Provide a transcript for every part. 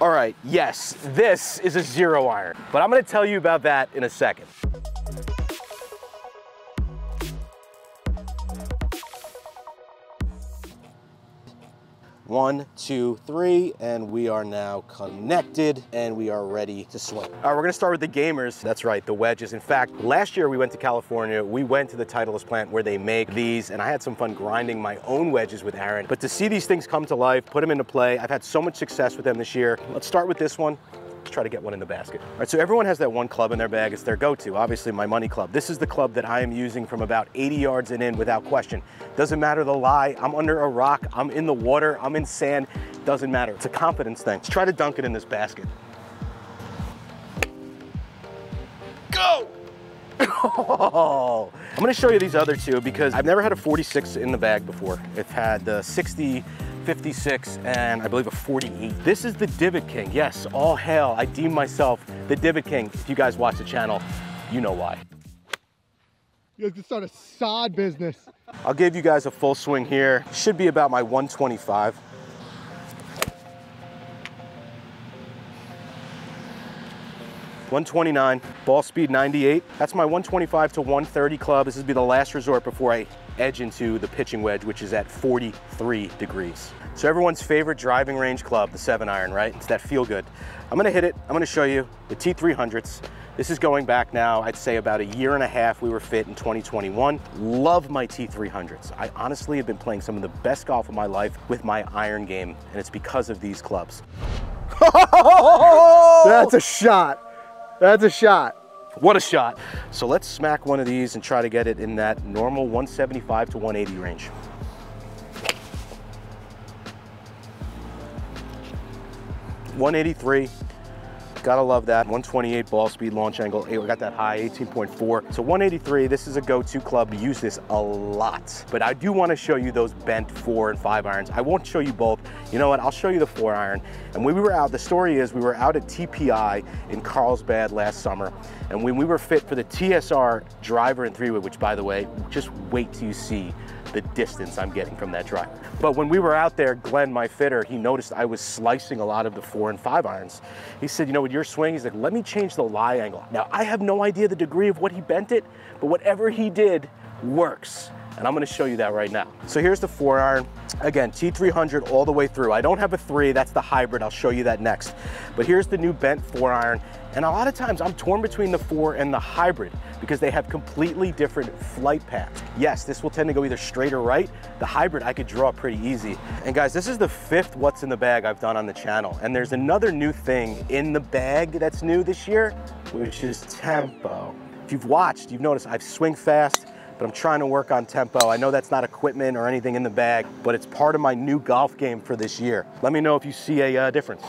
All right, yes, this is a zero iron, but I'm gonna tell you about that in a second. One, two, three, and we are now connected and we are ready to swing. All right, we're gonna start with the gamers. That's right, the wedges. In fact, last year we went to California. We went to the Titleist plant where they make these, and I had some fun grinding my own wedges with Aaron. But to see these things come to life, put them into play, I've had so much success with them this year. Let's start with this one. Try to get one in the basket. All right, so everyone has that one club in their bag. It's their go-to, obviously my money club. This is the club that I am using from about 80 yards and in without question. Doesn't matter the lie, I'm under a rock, I'm in the water, I'm in sand, doesn't matter. It's a confidence thing. Let's try to dunk it in this basket. Go! Oh, I'm gonna show you these other two because I've never had a 46 in the bag before. I've had the 60, 56, and I believe a 48. This is the Divot King. Yes, all hail. I deem myself the Divot King. If you guys watch the channel, you know why. You have to start a sod business. I'll give you guys a full swing here. Should be about my 125. One twenty-nine, ball speed 98. That's my 125 to 130 club. This would be the last resort before I edge into the pitching wedge, which is at 43 degrees. So everyone's favorite driving range club, the seven iron, right? It's that feel good. I'm gonna hit it, I'm gonna show you the T300s. This is going back now, I'd say about a year and a half we were fit in 2021. Love my T300s. I honestly have been playing some of the best golf of my life with my iron game, and it's because of these clubs. That's a shot. That's a shot. What a shot. So let's smack one of these and try to get it in that normal 175 to 180 range. One eighty-three. Gotta love that. 128 ball speed, launch angle. I got that high, 18.4. So 183, this is a go-to club. Use this a lot. But I do wanna show you those bent four and five irons. I won't show you both. You know what, I'll show you the four iron. And when we were out, the story is we were out at TPI in Carlsbad last summer. And when we were fit for the TSR driver and three-wood, which by the way, just wait till you see the distance I'm getting from that driver. But when we were out there, Glenn, my fitter, he noticed I was slicing a lot of the four and five irons. He said, you know, with your swing, he's like, let me change the lie angle. Now, I have no idea the degree of what he bent it, but whatever he did works. And I'm gonna show you that right now. So here's the four iron. Again, T300 all the way through. I don't have a three, that's the hybrid. I'll show you that next. But here's the new bent four iron. And a lot of times I'm torn between the four and the hybrid because they have completely different flight paths. Yes, this will tend to go either straight or right. The hybrid I could draw pretty easy. And guys, this is the fifth what's in the bag I've done on the channel. And there's another new thing in the bag that's new this year, which is tempo. If you've watched, you've noticed I've swing fast, but I'm trying to work on tempo. I know that's not equipment or anything in the bag, but it's part of my new golf game for this year. Let me know if you see a uh, difference.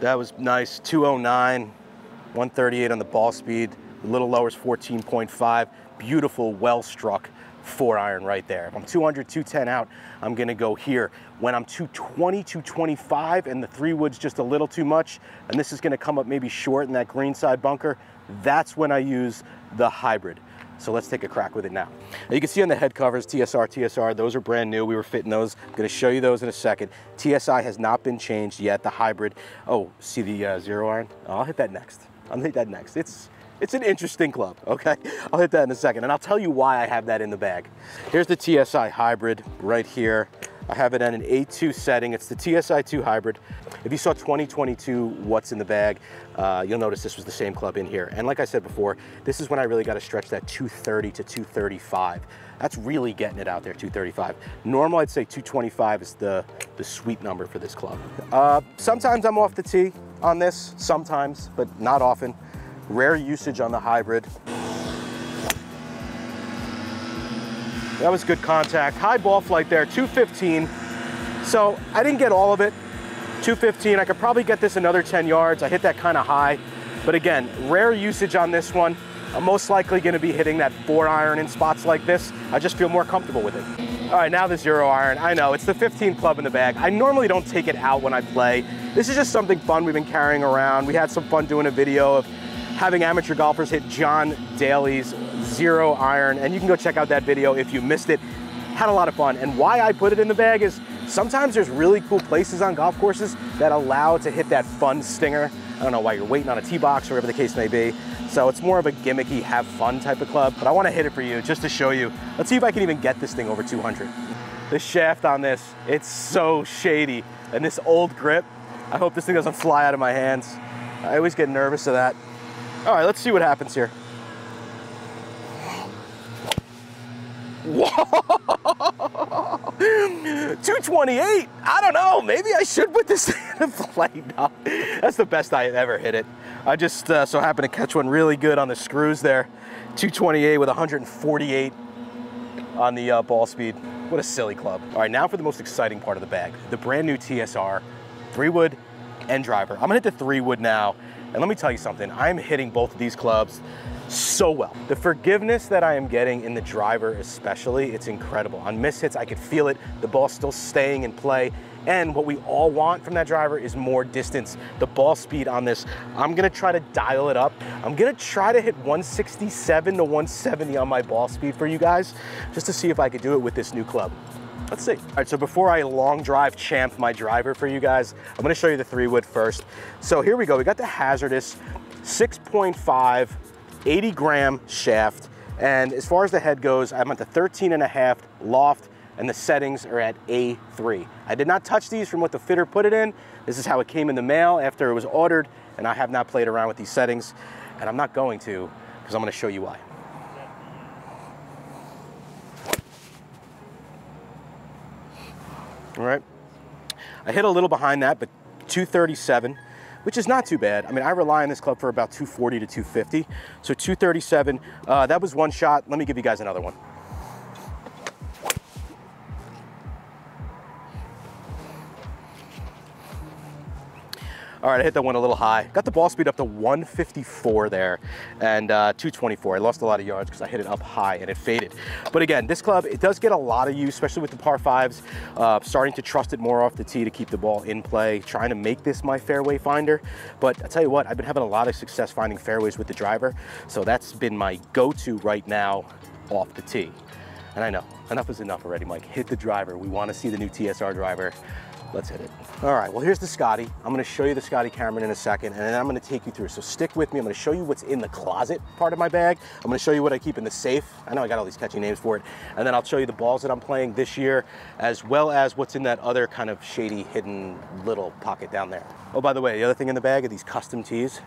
That was nice, 209, 138 on the ball speed. A little lower is 14.5. Beautiful, well struck four iron right there. If I'm 200, 210 out, I'm gonna go here. When I'm 220, 225, and the three wood's just a little too much, and this is gonna come up maybe short in that green side bunker, that's when I use the hybrid. So let's take a crack with it now. now. You can see on the head covers, TSR, TSR, those are brand new. We were fitting those. I'm gonna show you those in a second. TSI has not been changed yet, the hybrid. Oh, see the uh, zero iron? Oh, I'll hit that next. I'll hit that next. It's, it's an interesting club, okay? I'll hit that in a second, and I'll tell you why I have that in the bag. Here's the TSI hybrid right here. I have it at an A2 setting. It's the TSI2 hybrid. If you saw 2022 What's in the Bag, uh, you'll notice this was the same club in here. And like I said before, this is when I really got to stretch that 230 to 235. That's really getting it out there, 235. Normal, I'd say 225 is the, the sweet number for this club. Uh, sometimes I'm off the tee on this, sometimes, but not often. Rare usage on the hybrid. That was good contact. High ball flight there, 215. So I didn't get all of it. 215, I could probably get this another 10 yards. I hit that kind of high. But again, rare usage on this one. I'm most likely gonna be hitting that four iron in spots like this. I just feel more comfortable with it. All right, now the zero iron. I know, it's the 15 club in the bag. I normally don't take it out when I play. This is just something fun we've been carrying around. We had some fun doing a video of having amateur golfers hit John Daly's zero iron, and you can go check out that video if you missed it. had a lot of fun. And why I put it in the bag is sometimes there's really cool places on golf courses that allow to hit that fun stinger. I don't know why you're waiting on a tee box or whatever the case may be. So it's more of a gimmicky, have fun type of club, but I wanna hit it for you just to show you. Let's see if I can even get this thing over 200. The shaft on this, it's so shady. And this old grip, I hope this thing doesn't fly out of my hands. I always get nervous of that. All right, let's see what happens here. Whoa! 228. I don't know. Maybe I should put this in a flight. No, that's the best I ever hit it. I just uh, so happened to catch one really good on the screws there. 228 with 148 on the uh, ball speed. What a silly club. All right, now for the most exciting part of the bag. The brand new TSR, three wood and driver. I'm gonna hit the three wood now. And let me tell you something, I'm hitting both of these clubs so well. The forgiveness that I am getting in the driver especially, it's incredible. On miss hits, I could feel it. The ball's still staying in play. And what we all want from that driver is more distance. The ball speed on this, I'm gonna try to dial it up. I'm gonna try to hit 167 to 170 on my ball speed for you guys, just to see if I could do it with this new club. Let's see. All right, so before I long drive champ my driver for you guys, I'm gonna show you the three wood first. So here we go, we got the HZRDUS 6.5 80 gram shaft. And as far as the head goes, I'm at the 13 and a half loft and the settings are at A3. I did not touch these from what the fitter put it in. This is how it came in the mail after it was ordered and I have not played around with these settings and I'm not going to because I'm gonna show you why. All right, I hit a little behind that, but 237 which is not too bad. I mean, I rely on this club for about 240 to 250. So 237, uh, that was one shot. Let me give you guys another one. All right, I hit that one a little high. Got the ball speed up to 154 there and uh, 224. I lost a lot of yards because I hit it up high and it faded. But again, this club, it does get a lot of use, especially with the par fives. Uh, starting to trust it more off the tee to keep the ball in play, trying to make this my fairway finder. But I tell you what, I've been having a lot of success finding fairways with the driver. So that's been my go-to right now off the tee. And I know, enough is enough already, Mike. Hit the driver. We want to see the new TSR driver. Let's hit it. All right, well, here's the Scotty. I'm gonna show you the Scotty Cameron in a second, and then I'm gonna take you through. So stick with me. I'm gonna show you what's in the closet part of my bag. I'm gonna show you what I keep in the safe. I know I got all these catchy names for it. And then I'll show you the balls that I'm playing this year, as well as what's in that other kind of shady, hidden little pocket down there. Oh, by the way, the other thing in the bag are these custom tees.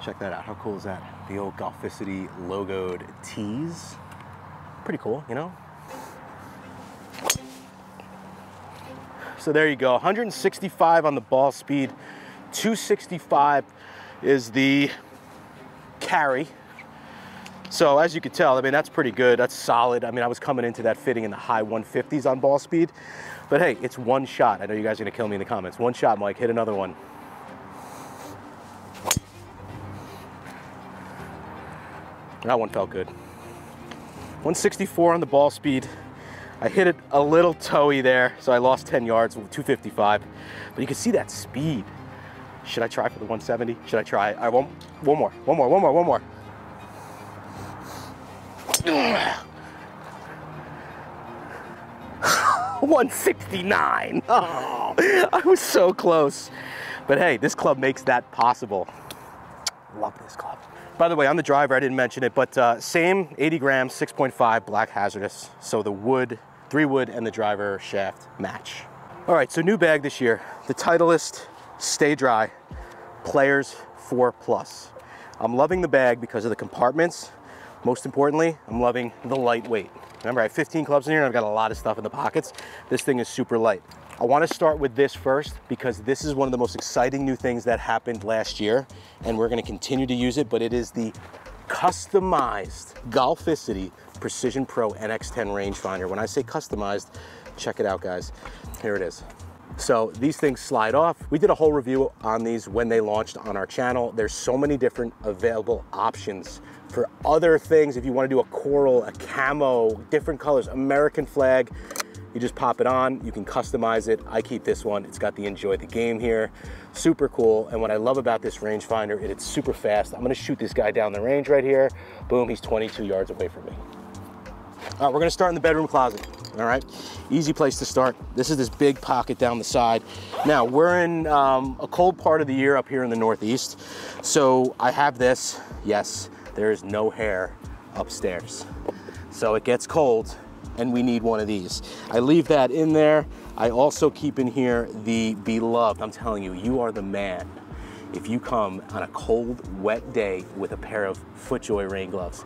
Check that out. How cool is that? The old Golficity logoed tees. Pretty cool, you know? So there you go, 165 on the ball speed, 265 is the carry. So as you can tell, I mean, that's pretty good. That's solid. I mean, I was coming into that fitting in the high 150s on ball speed. But hey, it's one shot. I know you guys are gonna kill me in the comments. One shot, Mike, hit another one. That one felt good. 164 on the ball speed, I hit it a little toey there, so I lost 10 yards, 255. But you can see that speed. Should I try for the 170? Should I try? I won't. One more, one more, one more, one more. One sixty nine. Oh, I was so close. But hey, this club makes that possible. Love this club. By the way, on the driver, I didn't mention it, but uh, same 80 grams, 6.5 black HZRDUS. So the wood three wood and the driver shaft match. All right, so new bag this year, the Titleist Stay Dry Players 4 Plus. I'm loving the bag because of the compartments. Most importantly, I'm loving the lightweight. Remember, I have 15 clubs in here and I've got a lot of stuff in the pockets. This thing is super light. I wanna start with this first because this is one of the most exciting new things that happened last year and we're gonna continue to use it, but it is the customized Golficity Precision Pro NX10 rangefinder. When I say customized, check it out guys. Here it is. So these things slide off. We did a whole review on these when they launched on our channel. There's so many different available options for other things. If you wanna do a coral, a camo, different colors, American flag, you just pop it on, you can customize it. I keep this one. It's got the enjoy the game here. Super cool. And what I love about this rangefinder, it, it's super fast. I'm gonna shoot this guy down the range right here. Boom, he's 22 yards away from me. All right, we're gonna start in the bedroom closet. all right? Easy place to start. This is this big pocket down the side. Now, we're in um, a cold part of the year up here in the Northeast. So I have this, yes, there is no hair upstairs. So it gets cold and we need one of these. I leave that in there. I also keep in here the beloved. I'm telling you, you are the man if you come on a cold, wet day with a pair of FootJoy rain gloves.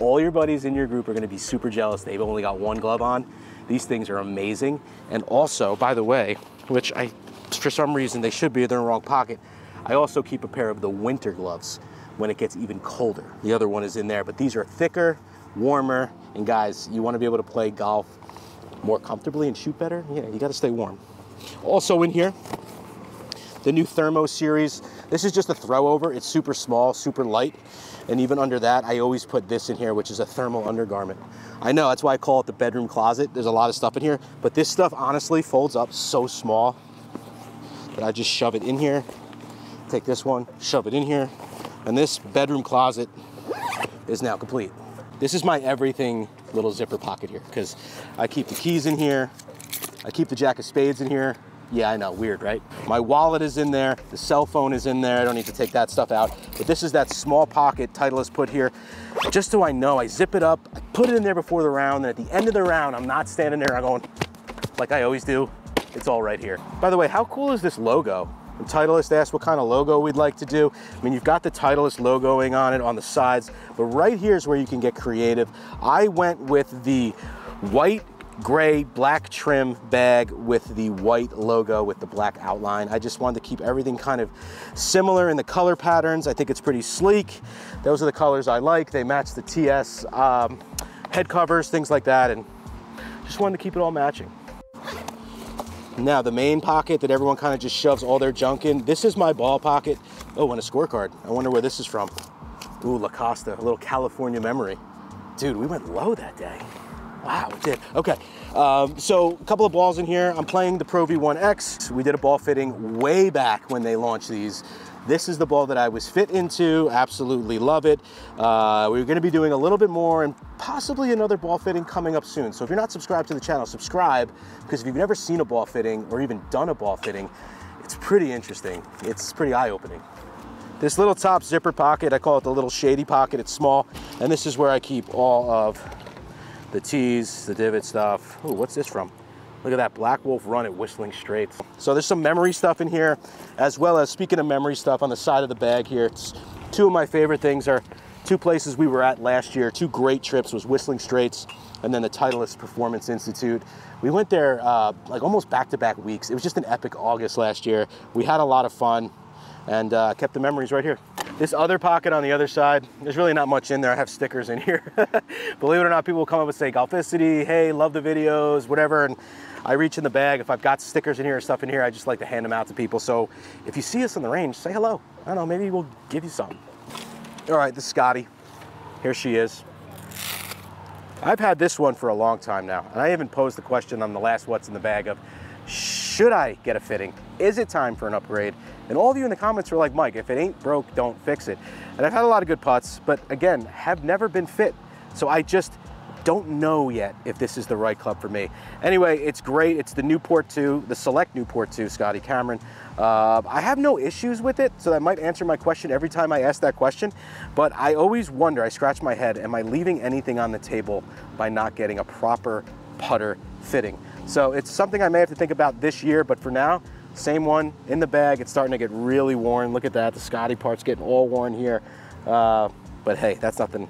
All your buddies in your group are gonna be super jealous. They've only got one glove on. These things are amazing. And also, by the way, which I, for some reason, they should be, they're in the wrong pocket. I also keep a pair of the winter gloves when it gets even colder. The other one is in there, but these are thicker, warmer, and guys, you wanna be able to play golf more comfortably and shoot better, yeah, you gotta stay warm. Also in here, the new Thermo series. This is just a throwover. It's super small, super light. And even under that, I always put this in here, which is a thermal undergarment. I know, that's why I call it the bedroom closet. There's a lot of stuff in here, but this stuff honestly folds up so small that I just shove it in here. Take this one, shove it in here. And this bedroom closet is now complete. This is my everything little zipper pocket here because I keep the keys in here. I keep the jack of spades in here. Yeah, I know, weird, right? My wallet is in there, the cell phone is in there, I don't need to take that stuff out. But this is that small pocket Titleist put here, just so I know, I zip it up, I put it in there before the round, and at the end of the round, I'm not standing there, I'm going, like I always do, it's all right here. By the way, how cool is this logo? When Titleist asked what kind of logo we'd like to do. I mean, you've got the Titleist logoing on it on the sides, but right here is where you can get creative. I went with the white gray black trim bag with the white logo with the black outline. I just wanted to keep everything kind of similar in the color patterns. I think it's pretty sleek. Those are the colors I like. They match the TS um, head covers, things like that, and just wanted to keep it all matching. Now the main pocket that everyone kind of just shoves all their junk in, this is my ball pocket. Oh, and a scorecard. I wonder where this is from. Ooh, La Costa, a little California memory. Dude, we went low that day. Wow, it did. Okay, um, so a couple of balls in here. I'm playing the Pro V1X. We did a ball fitting way back when they launched these. This is the ball that I was fit into, absolutely love it. Uh, we're gonna be doing a little bit more and possibly another ball fitting coming up soon. So if you're not subscribed to the channel, subscribe, because if you've never seen a ball fitting or even done a ball fitting, it's pretty interesting. It's pretty eye-opening. This little top zipper pocket, I call it the little shady pocket, it's small, and this is where I keep all of the tees, the divot stuff. Ooh, what's this from? Look at that Blackwolf Run at Whistling Straits. So there's some memory stuff in here, as well as speaking of memory stuff on the side of the bag here. It's two of my favorite things are two places we were at last year, two great trips was Whistling Straits and then the Titleist Performance Institute. We went there uh, like almost back-to-back -back weeks. It was just an epic August last year. We had a lot of fun and uh, kept the memories right here. This other pocket on the other side, there's really not much in there. I have stickers in here. Believe it or not, people will come up and say, Golficity, hey, love the videos, whatever. And I reach in the bag. If I've got stickers in here or stuff in here, I just like to hand them out to people. So if you see us on the range, say hello. I don't know, maybe we'll give you some. All right, this is Scotty. Here she is. I've had this one for a long time now, and I even posed the question on the last What's in the Bag of, should I get a fitting? Is it time for an upgrade? And all of you in the comments were like, Mike, if it ain't broke, don't fix it. And I've had a lot of good putts, but again, have never been fit. So I just don't know yet if this is the right club for me. Anyway, it's great. It's the Newport 2, the Select Newport 2, Scotty Cameron. Uh, I have no issues with it, so that might answer my question every time I ask that question. But I always wonder, I scratch my head, am I leaving anything on the table by not getting a proper putter fitting? So it's something I may have to think about this year, but for now, same one in the bag. It's starting to get really worn. Look at that. The Scotty part's getting all worn here. Uh, but hey, that's nothing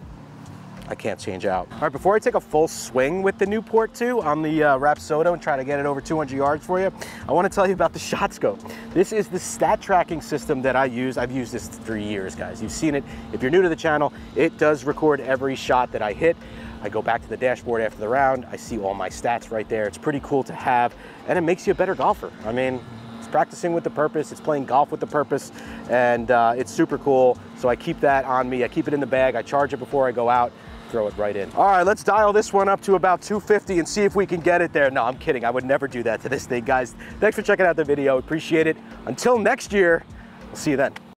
I can't change out. All right, before I take a full swing with the Newport 2 on the uh, Rapsodo and try to get it over 200 yards for you, I wanna tell you about the shot scope. This is the stat tracking system that I use. I've used this for years, guys. You've seen it. If you're new to the channel, it does record every shot that I hit. I go back to the dashboard after the round. I see all my stats right there. It's pretty cool to have, and it makes you a better golfer. I mean, practicing with the purpose, it's playing golf with the purpose, and uh, it's super cool. So I keep that on me. I keep it in the bag. I charge it before I go out throw it right in. All right, let's dial this one up to about 250 and see if we can get it there. No, I'm kidding. I would never do that to this thing, guys. Thanks for checking out the video. Appreciate it. Until next year, we'll see you then.